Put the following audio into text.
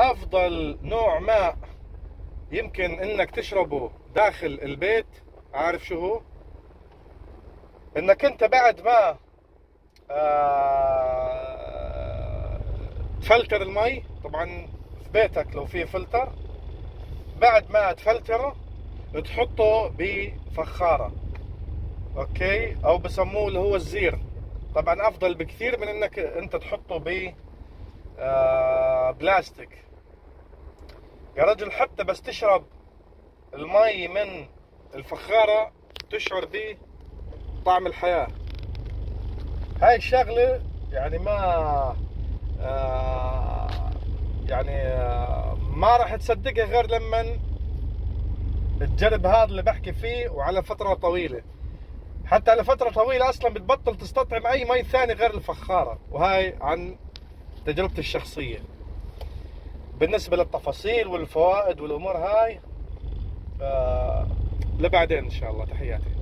أفضل نوع ماء يمكن إنك تشربه داخل البيت عارف شو هو؟ إنك أنت بعد ما آه، تفلتر المي طبعا في بيتك لو في فلتر بعد ما تفلتره تحطه بفخارة okay؟ أو بسموه اللي هو الزير. طبعا أفضل بكثير من إنك أنت تحطه ب آه، بلاستيك. يا رجل حتى بس تشرب المي من الفخارة تشعر بطعم الحياة. هاي الشغلة يعني ما آه يعني آه ما راح تصدقها غير لما تجرب هذا اللي بحكي فيه وعلى فترة طويلة. حتى على فترة طويلة أصلا بتبطل تستطعم أي مي ثاني غير الفخارة. وهاي عن تجربتي الشخصية. بالنسبة للتفاصيل والفوائد والأمور هاي آه لبعدين إن شاء الله. تحياتي.